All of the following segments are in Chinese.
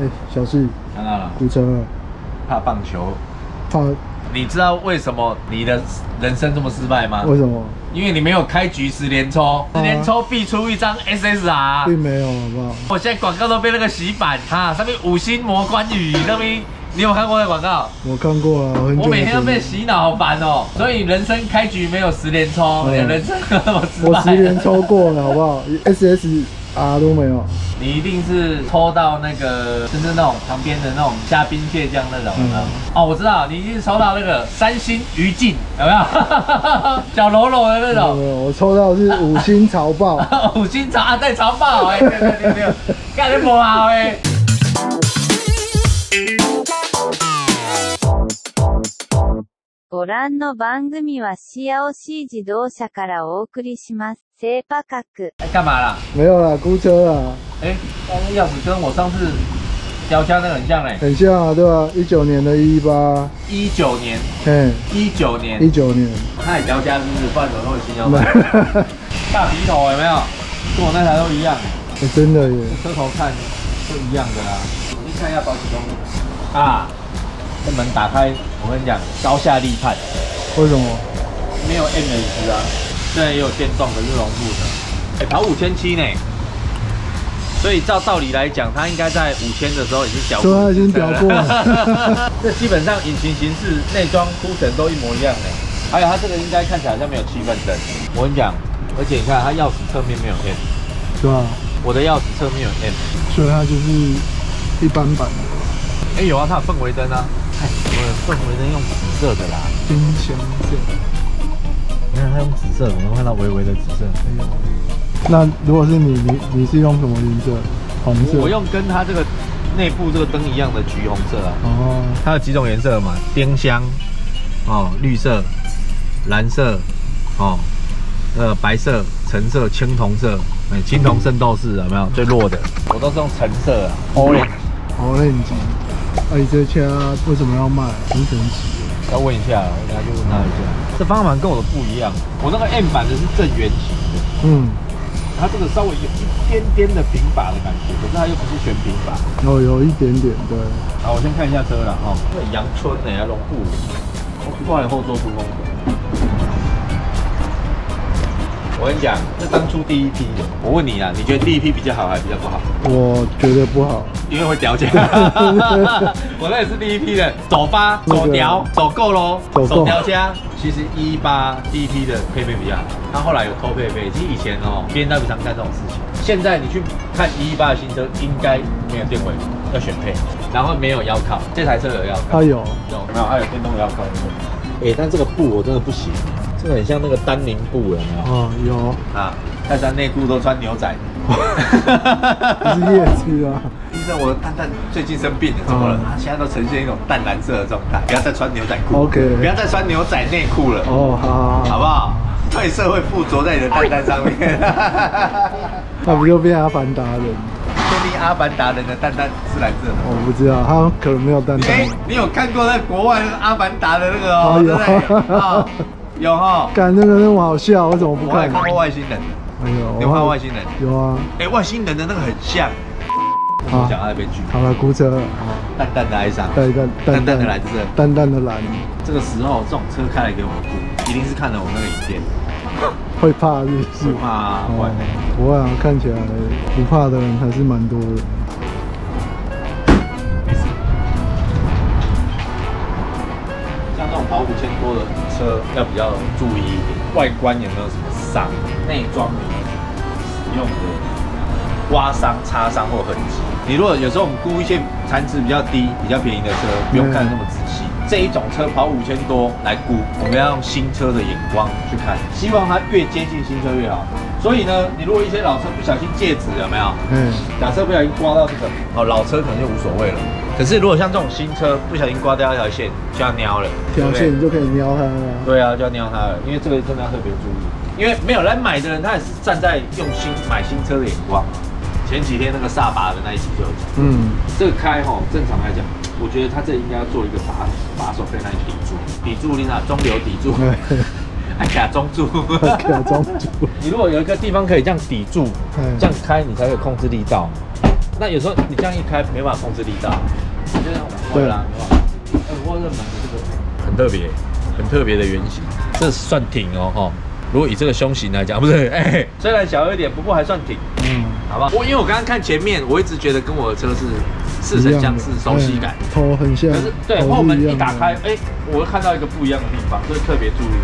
哎，小四，看到了，堵车了，怕棒球。怕你知道为什么你的人生这么失败吗？为什么？因为你没有开局十连抽，十连抽必出一张 SSR。并没有，好不好？我现在广告都被那个洗版哈，上面五星魔关羽那边，你有看过那广告？我看过啊，我每天都被洗脑，好烦哦。所以人生开局没有十连抽，嗯你的人生那么失败。我十连抽过了，好不好？SSR 都没有。你一定是抽到那个，就是那种旁边的那种虾兵蟹将那种。嗯哦，我知道，你一定是抽到那个三星鱼镜，有没有？小喽啰的那没有种。没有，我抽到的是五星潮爆。五星茶在长报哎，对对对对，干你不好哎。ご覧の番組はシアオシー自動車からお送りします。 セーパ角。哎，干嘛啦？没有啦，估车啦，哎，刚刚钥匙跟我上次标枪那个很像嘞。很像啊，对吧？一九年的一八，一九年，嗯，一九年一，九年，他也标枪是不是？不然怎么那么新要买？大皮头有没有？跟我那台都一样。欸真的耶，车头看都一样的啦。你看一下保险公啊，这门打开，我跟你讲，高下立判，为什么？没有 M S 啊，虽然也有电动，的是龙木的，哎、跑五千七呢。所以照道理来讲，它应该在五千的时候已经屌过已经屌过了 这基本上引擎形式、内装铺陈都一模一样呢。还有它这个应该看起来好像没有气氛灯。我跟你讲，而且你看它钥匙侧面没有 M，对吧？我的钥匙侧面有 M。所以它就是一般版的哎、有啊，它有氛围灯啊。哎，我的氛围灯用紫色的啦。金香色。你看它用紫色我们看到微微的紫色。哎呦，那如果是你，你你是用什么颜色？红色。我用跟它这个内部这个灯一样的橘红色啊。哦，它有几种颜色嘛？丁香，哦，绿色、蓝色，哦，呃，白色、橙色、青铜色，哎，青铜圣斗士有没有？最弱的，我都是用橙色啊，orange。orange。哎，这车为什么要卖？很神奇。要问一下，我等下去问他一下。这方向盘跟我的不一样，我那个 M 版的是正圆形的。嗯，它这个稍微有一点点的平把的感觉，可是它又不是全平把。有，有一点点，对。好，我先看一下车了哈。这阳春呢，要龙布，我不还有后座出风口。我跟你讲，这当初第一批的，我问你啊，你觉得第一批比较好还是比较不好？我觉得不好。因为会掉价。我那也是第一批的，走吧，走掉，走够喽，走掉价。其实一八第一批的配备比较好，它后来有偷配备。其实以前哦，B N W 常干这种事情。现在你去看一八的新车，应该没有电尾，要选配，然后没有腰靠，这台车有腰靠，它有。有没有？它有电动腰靠。哎、但这个布我真的不行，这个很像那个丹宁布，有没有？哦，有。啊，泰山内裤都穿牛仔。不是夜市啊。医生，我的蛋蛋最近生病了，怎么了？嗯他现在都呈现一种淡蓝色的状态，不要再穿牛仔裤 OK 不要再穿牛仔内裤了，哦，好好好。好不好？褪色会附着在你的蛋蛋上面。那不就变阿凡达人？确定阿凡达人的蛋蛋是蓝色的？我不知道，他可能没有蛋蛋。哎、你有看过在国外那个阿凡达的那个哦，哦对不对？有哦，有哈。干那个那么好笑，我怎么不看？我还看过外星人的，哎呦，你有看过外星人？有啊。哎、外星人的那个很像。好我讲他的悲剧，好了，估车。淡淡的哀伤，淡淡淡淡的蓝色。淡淡的蓝，这个时候这种车开来给我们顾，一定是看了我那个影片，会怕是不是？不怕？不会啊，看起来不怕的人还是蛮多的。跑五千多的车要比较注意一点，外观有没有什么伤，内装有没有使用的刮伤、擦伤或痕迹。你如果有时候我们估一些残值比较低、比较便宜的车，不用看得那么仔细。这一种车跑五千多来估，我们要用新车的眼光去看，希望它越接近新车越好。所以呢，你如果一些老车不小心戒指有没有？嗯，假设不小心刮到这个，哦，老车可能就无所谓了。可是如果像这种新车不小心刮掉一条线，就要瞄了，条线你就可以瞄它了。对啊，就要瞄它了，因为这个真的要特别注意，因为没有来买的人，他也是站在用新买新车的眼光。前几天那个萨巴的那一集就有讲，嗯，这个开吼，正常来讲，我觉得他这应该要做一个把把手可以来抵住，抵住你那中流抵住，哎卡中柱，给它装住。你如果有一个地方可以这样抵住，嗯这样开你才可以控制力道。那有时候你这样一开，没办法控制力道，你就这样往外拉，没办法。哎，不过这门的这个很特别，很特别的圆形，这算挺哦哈。如果以这个胸型来讲，不是，哎，虽然小一点，不过还算挺，嗯，好吧？我因为我刚刚看前面，我一直觉得跟我的车是似曾相识，熟悉感。哎头很像，可是对头后门一打开，哎，我会看到一个不一样的地方，所以特别注意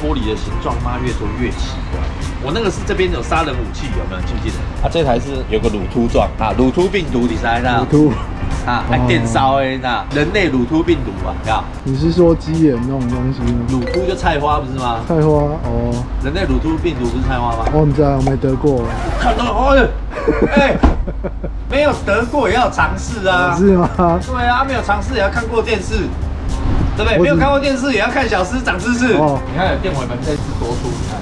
玻璃的形状，妈越做越奇怪。我那个是这边有杀人武器，有没有记不记得？啊，这台是有个乳突状啊，乳突病毒，你猜那乳突，啊，还电烧哎那人类乳突病毒啊，要你是说鸡眼那种东西吗？乳突就菜花不是吗？菜花哦，人类乳突病毒不是菜花吗？我不知道，我没得过，看到哦，哎，没有得过也要尝试啊。是吗？对啊，没有尝试也要看过电视，对不对？没有看过电视也要看小师长知识。哦你看有电尾门这次多粗，你看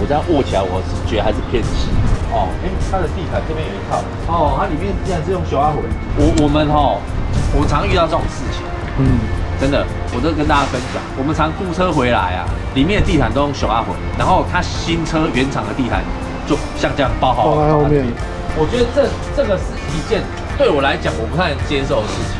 我这样握起来，我是觉得还是偏细。哦，哎，它的地毯这边有一套。哦，它里面竟然是用小阿回。我我们哈、我常遇到这种事情，嗯，真的，我都跟大家分享，我们常雇车回来啊，里面的地毯都用小阿回，然后它新车原厂的地毯就像这样包好放在后面。我觉得这这个是一件对我来讲我不太能接受的事情。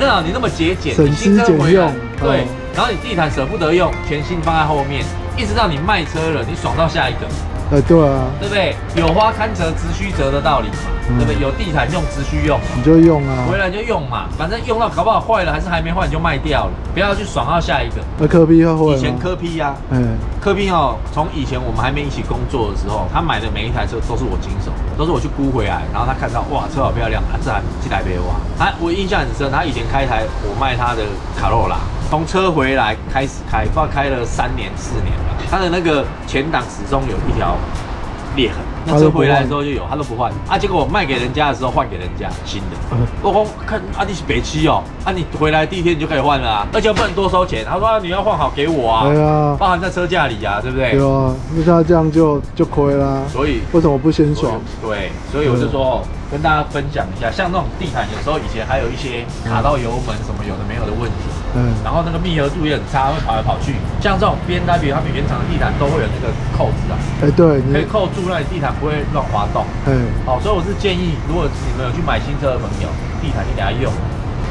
那你那么节俭，省你新车吃俭回用对哦，然后你地毯舍不得用，全新放在后面，一直到你卖车了，你爽到下一个，哎，对啊，对不对？有花堪折直须折的道理嘛，嗯对不对？有地毯用直须用嘛。你就用啊回，来就用嘛，反正用到搞不好坏了，还是还没坏你就卖掉了，不要去爽到下一个。那科比会会以前吗？科批呀、嗯，科批哦，从以前我们还没一起工作的时候，他买的每一台车都是我经手，都是我去估回来，然后他看到哇车好漂亮，啊这还进来别哇，他我印象很深，他以前开一台我卖他的卡罗拉，从车回来开始开，不知道开了三年四年了，他的那个前挡始终有一条裂痕。那车回来的时候就有，他都不换啊。结果我卖给人家的时候换给人家新的，我说看啊你是北七哦，啊你回来第一天你就可以换了啊，而且不能多收钱。他说、啊、你要换好给我啊，对啊，包含在车架里啊，对不对？对啊，那他这样就就亏啦。所以为什么不先爽？对，所以我就说哦，跟大家分享一下，像那种地毯，有时候以前还有一些卡到油门什么有的没有的问题，嗯，然后那个密合度也很差，会跑来跑去。像这种 B N W 他们原厂的地毯都会有那个扣子啊，哎，对你，可以扣住，让你地毯不会乱滑动。嗯，好，所以我是建议，如果你们有去买新车的朋友，地毯就给它用，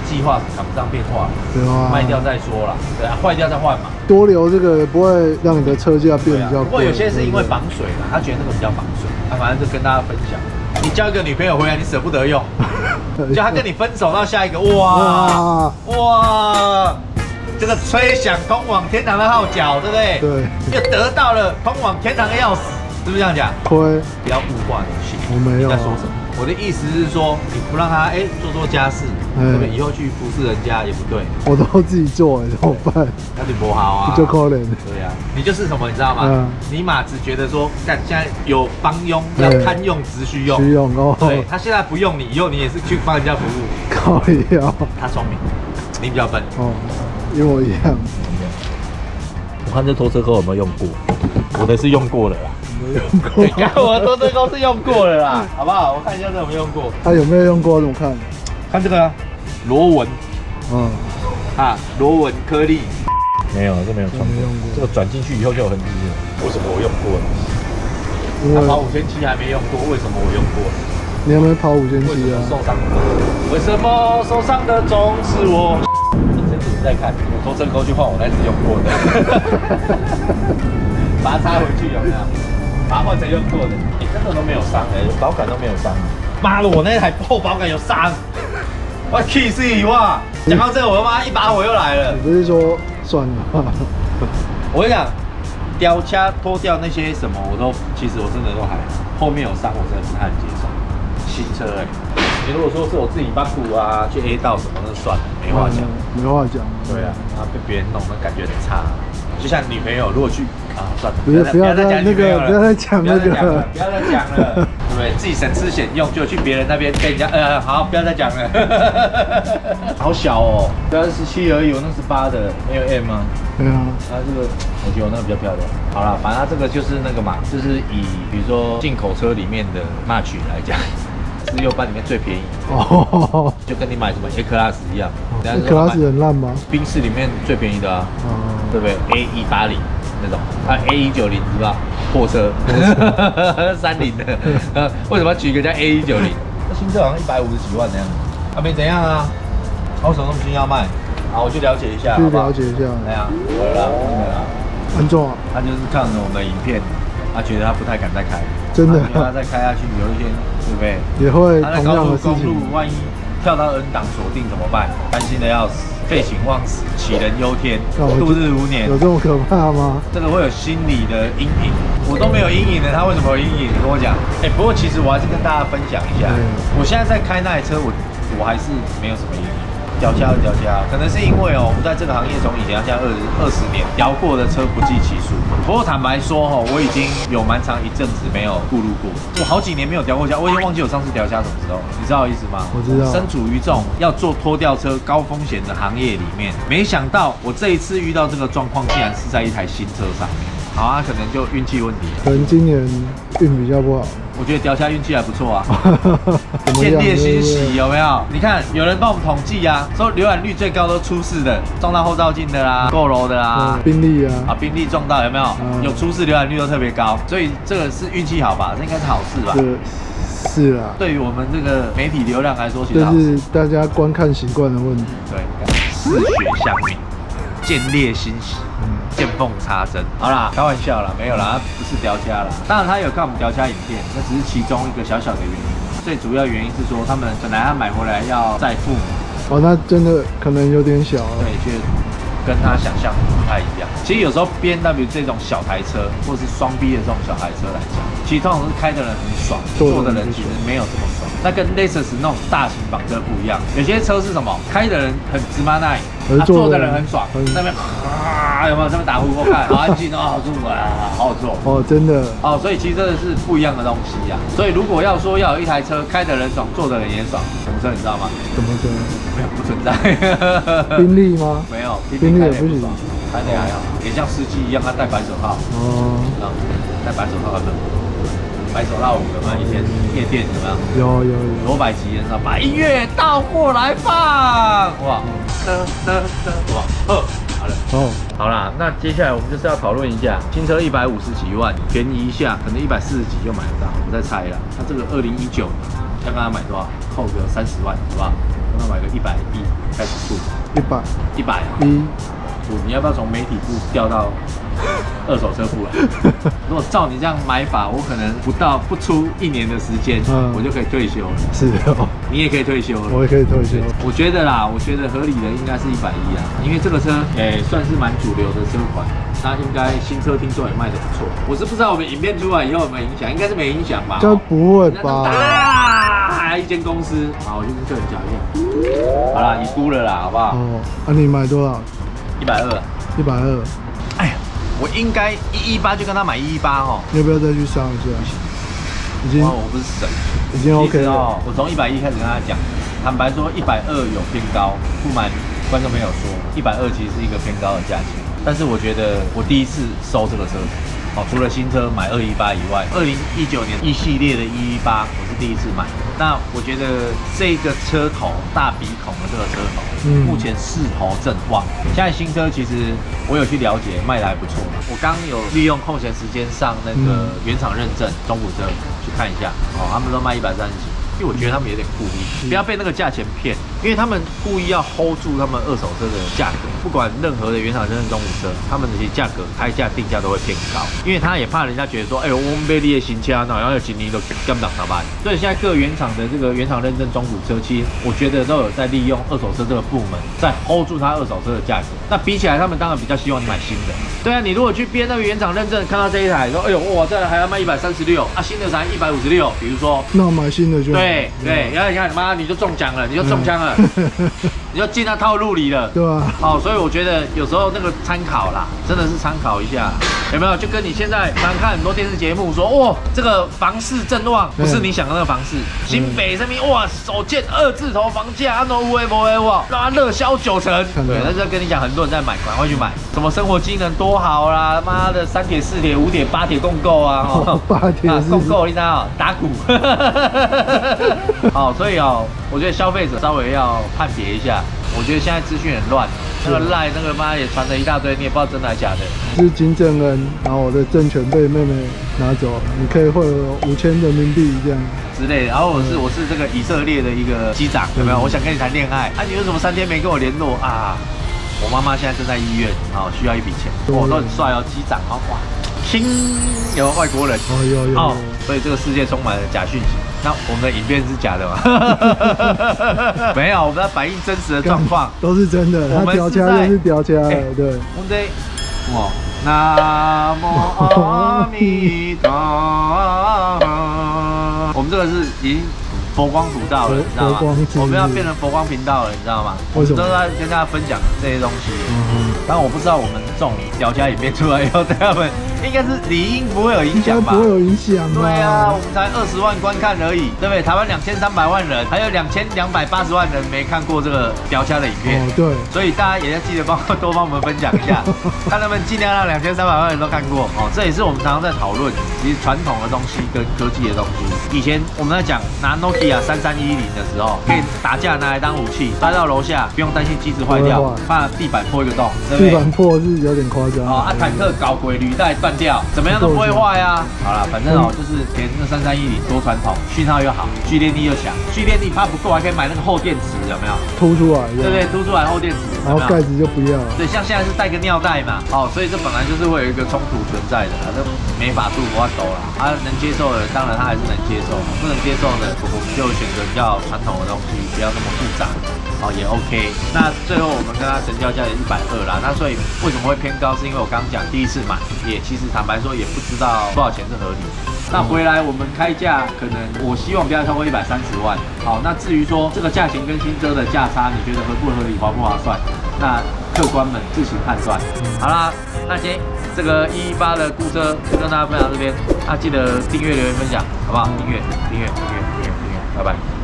计划赶不上变化，对啊，卖掉再说啦。对啊，坏掉再换嘛。多留这个不会让你的车价变比较贵。不过有些是因为防水的，他觉得那个比较防水。啊，反正就跟大家分享。你交一个女朋友回来，你舍不得用，就她跟你分手到下一个，哇哇，哇，这个吹响通往天堂的号角，对不对？对，又得到了通往天堂的钥匙，是不是这样讲？亏，不要物化女性。我没有啊你在说什么？我的意思是说，你不让她哎做做家事，以后去服侍人家也不对，我都自己做，怎么办？那你不好啊。就可怜。对呀、你就是什么，你知道吗？嗯尼玛只觉得说，干现在有帮佣，要堪用只需用。需用哦，对他现在不用你，以后你也是去帮人家服务。靠腰他聪明，你比较笨。哦，一模一样，我看这拖车钩有没有用过？我的是用过了啦。没用过你。看我的拖车钩是用过了啦，好不好？我看一下这有没有用过。他有没有用过？怎么看？看这个啊，螺纹嗯，啊，螺纹颗粒。没有，这没有穿过没用过这个转进去以后就有痕迹了。为什么我用过了？跑五千七还没用过，为什么我用过了？你有没有跑五千七啊么？受伤的？为什么受伤的总是我？你真的在看，我拖车钩去换我那次用过的，把它插回去有没有？把它换成用过的，你、真的都没有伤哎、保杆都没有伤。妈的，我那台后保杆有伤，我气死哇！讲到这个，我他妈一把火又来了你。不是说算了吗？我跟你讲，吊掐脱掉那些什么，我都其实我真的都还好。后面有伤，我真的不太能接受。新车哎、你如果说是我自己把骨啊去 A 到什么，那算了，没话讲。嗯没话讲。对啊，然后被别人弄，那感觉很差。就像女朋友，如果去啊，算了，不是不要再讲那个不要再讲那个不要再讲了，对？自己省吃俭用，就去别人那边跟人家，呃，好，不要再讲了。好小哦，不要十七而已，我那十八的 L M 吗？对啊，它这个我觉得我那个比较漂亮。好了，反正它这个就是那个嘛，就是以比如说进口车里面的 March 来讲，是右班里面最便宜，哦，就跟你买什么 A Class 一样。A class 很烂吗？宾士里面最便宜的啊，哦，对不对？A 一八零那种，啊 A 一九零知道？货车，三菱的，呃，为什么要取一个叫 A 一九零？这新车好像一百五十几万的样。子，啊没怎样啊，啊为什么那么新要卖？好，我去了解一下，去了解一下，哎呀，有了啦，真的啦，安装啊，他就是看了我们的影片，他觉得他不太敢再开，真的。他再开下去有一天，对不对？也会他在同样的事高速公路情。万一跳到 N 档锁定怎么办？担心的要死，废寝忘食，杞人忧天，度日如年有。这么可怕吗？这个会有心理的阴影，我都没有阴影的，他为什么有阴影？你跟我讲。哎、不过其实我还是跟大家分享一下，嗯我现在在开那台车，我我还是没有什么阴影。掉价掉价，可能是因为哦，我们在这个行业从以前到现在二二十年，调过的车不计其数。不过坦白说哦，我已经有蛮长一阵子没有顾路过，我好几年没有调过价，我已经忘记我上次调价什么时候，你知道我意思吗？我知道身处于这种要做拖吊车高风险的行业里面，没想到我这一次遇到这个状况，竟然是在一台新车上面。好啊，可能就运气问题。可能今年运比较不好。我觉得调下运气还不错啊。怎么样？见猎欣喜有没有？你看有人帮我们统计啊，说浏览率最高都出事的，撞到后照镜的啦，够楼的啦嗯，宾利啊啊，，宾利撞到有没有？嗯有出事浏览率都特别高，所以这个是运气好吧？这应该是好事吧？这是啦，对于我们这个媒体流量来说，其实。是大家观看习惯的问题。对，嗜血相命，见猎欣喜。嗯，见缝插针。好啦，开玩笑啦，没有啦，他不是雕家啦。当然他有看我们雕家影片，那只是其中一个小小的原因。最主要原因是说，他们本来他买回来要载父母，哦，那真的可能有点小了。对，就跟他想象不太一样。其实有时候 B N W 这种小台车，或是双 B 的这种小台车来讲，其实通常是开的人很爽，坐的人其实没有这么爽。那跟 Lexus 那种大型房车不一样，有些车是什么，开的人很直麻耐，啊，而坐的人很爽，那边啊有没有？这边打呼呼看，好安静哦，好舒服啊，好好坐。哦，真的，哦，所以其实真的是不一样的东西呀、所以如果要说要有一台车开的人爽，坐的人也爽，什么车你知道吗？什么车？没有，不存在。宾利吗？没有，宾利也不爽，开的还好，也像司机一样，他戴白手套，哦，啊，戴白手套的，白手套舞有没有？以前夜店有没有？有有有，罗百吉人知道把音乐倒过来放，哇，噔噔噔，哇，呵，好了。哦，好啦，那接下来我们就是要讨论一下新车一百五十几万，便宜一下，可能一百四十几就买得到，我再猜啦。那这个二零一九要跟他买多少？扣个三十万，好不好？跟他买个一百一开始付，一百一百啊，一，不你要不要从媒体部调到二手车部来？如果照你这样买法，我可能不到不出一年的时间，嗯我就可以退休了。是哦，你也可以退休了。我也可以退休。我觉得啦，我觉得合理的应该是一百一啊，因为这个车诶、算是蛮主流的车款，那应该新车听说也卖的不错。我是不知道我们影片出来以后有没有影响，应该是没影响吧？这不会吧？大一间公司，好，我就跟客人讲一下。好啦，你估了啦，好不好？哦，啊，你买多少？一百二。一百二，我应该一一八就跟他买一一八哦。你要不要再去上一下？已经哇，我不是神。已经 OK 了。哦，我从一百一开始跟他讲，坦白说一百二有偏高，不瞒观众朋友说，一百二其实是一个偏高的价钱。但是我觉得我第一次收这个车子，哦，除了新车买二一八以外，二零一九年一系列的一一八我是第一次买。那我觉得这个车头大鼻孔的这个车头，嗯目前势头正旺。现在新车其实我有去了解，卖的还不错。我刚有利用空闲时间上那个嗯原厂认证中古车去看一下，哦，他们都卖一百三十几。因为我觉得他们有点故意，不要被那个价钱骗，因为他们故意要 hold 住他们二手车的价格，不管任何的原厂认证中古车，他们的这些价格开价定价都会偏高，因为他也怕人家觉得说，哎呦，我们被列新车，然后有几年都跟不上上班。所以现在各原厂的这个原厂认证中古车，其实我觉得都有在利用二手车这个部门在 hold 住它二手车的价格。那比起来，他们当然比较希望你买新的。对啊，你如果去编那个原厂认证，看到这一台，说，哎呦，哇，这还要卖一百三十六啊，新的才一百五十六，比如说。那买新的就好对对，然后你看，妈你就中奖了，你就中枪了，你就进到套路里了。对吧？哦，所以我觉得有时候那个参考啦，真的是参考一下，有没有？就跟你现在常看很多电视节目说，哇，这个房市正旺，不是你想的那个房市。新北这边哇，首见二字头房价，安诺乌威博威哇，让它热销九成。对，那就跟你讲，很多人在买，赶快去买，什么生活机能多好啦，妈的三铁、四铁、五铁、八铁共购啊，哦八铁是啊共购，你知道打鼓。好，所以哦，我觉得消费者稍微要判别一下。我觉得现在资讯很乱，那个赖那个妈也传了一大堆，你也不知道真的还是假的。是金正恩，然后我的政权被妹妹拿走，你可以获得五千人民币这样。之之类的，然后我是我是这个以色列的一个机长，有没有？我想跟你谈恋爱，啊，你为什么三天没跟我联络啊？我妈妈现在正在医院，啊，需要一笔钱，我都很帅哦，机长哦，哇，亲，有外国人哦有有哦有，所以这个世界充满了假讯息。那我们的影片是假的吗？没有，我们在反映真实的状况。都是真的，我们是在掐就是屌掐哎了，对。我们在，哇，南无阿弥陀佛。我们这个是已经佛光普照了，佛你知道吗光？我们要变成佛光频道了，你知道吗？我都在跟大家分享这些东西。嗯但我不知道我们这种屌家影片出来以后，对他们应该是理应不会有影响吧不？会有影响？对啊，我们才二十万观看而已，对不对？台湾两千三百万人，还有两千两百八十万人没看过这个屌家的影片。哦，对，所以大家也要记得帮多帮我们分享一下，看他们尽量让两千三百万人都看过哦。这也是我们常常在讨论，其实传统的东西跟科技的东西。以前我们在讲拿 Nokia 三三一零的时候，可以打架拿来当武器，摔到楼下不用担心机子坏掉怕地板破一个洞？地板破是有点夸张。哦，啊，坦克搞鬼，履带断掉，怎么样都不会坏啊。好了，反正哦，就是连那三三一零多传统，讯号又好，蓄电力又强，蓄电力怕不够，还可以买那个厚电池，有没有？凸出来，对不对？凸出来厚电池，然后盖子就不要了。对，像现在是带个尿袋嘛，哦，所以这本来就是会有一个冲突存在的啦，这没法度我抖啦。啊，能接受的当然他还是能接受，不能接受的我们就选择比较传统的东西，不要那么复杂，哦也 OK。那最后我们跟他成交价也一百二啦，那所以为什么会偏高？是因为我刚刚讲第一次买，也其实坦白说也不知道多少钱是合理。那回来我们开价可能我希望不要超过一百三十万。好，那至于说这个价钱跟新车的价差，你觉得合不合理、划不划算？那客官们自行判断。好啦，那今天这个一一八的故车就跟大家分享这边，那记得订阅、留言、分享，好不好？订阅、订阅、订阅、订阅、订阅，拜拜。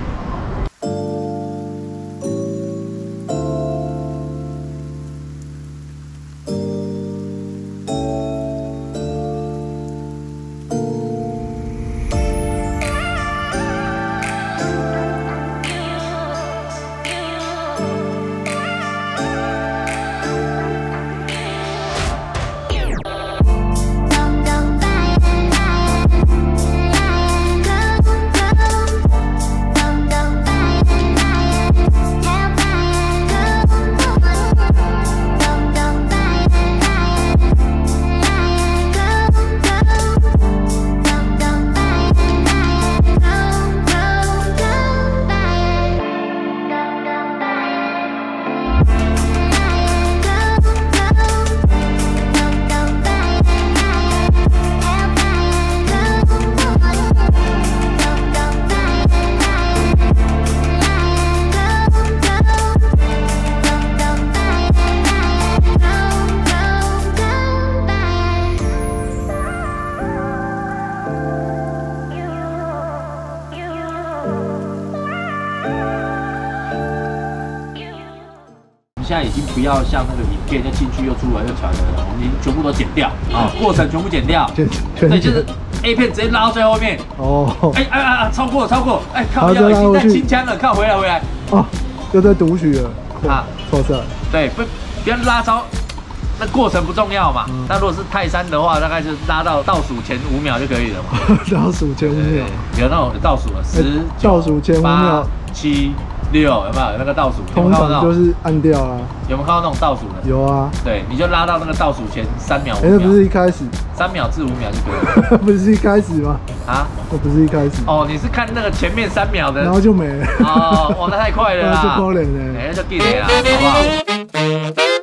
要像那个影片，就进去又出来又传的了，我们已经全部都剪掉啊，过程全部剪掉。全全对，就是 A 片直接拉到最后面。哦哎哎哎哎，超过了超过了，哎靠，好要已经在清枪了，靠，回来回来。哦，又在读取了啊，错色，对，不不要拉超，那过程不重要嘛。嗯那如果是泰山的话，大概就是拉到倒数前五秒就可以了嘛。倒数前五秒，有那种有倒数了，十、倒数前五秒七、六，有没有？有那个倒数？通？常就是按掉啊。有没有看到那种倒数的？有啊，对，你就拉到那个倒数前三秒、五哎，那不秒，是一开始，三秒至五秒就可以了 不是一开始吗？啊。那不是一开始，哦，你是看那个前面三秒的然后就没了，哦，哇，那太快了 那就啦！可怜了。哎，欸就地雷了，好不好？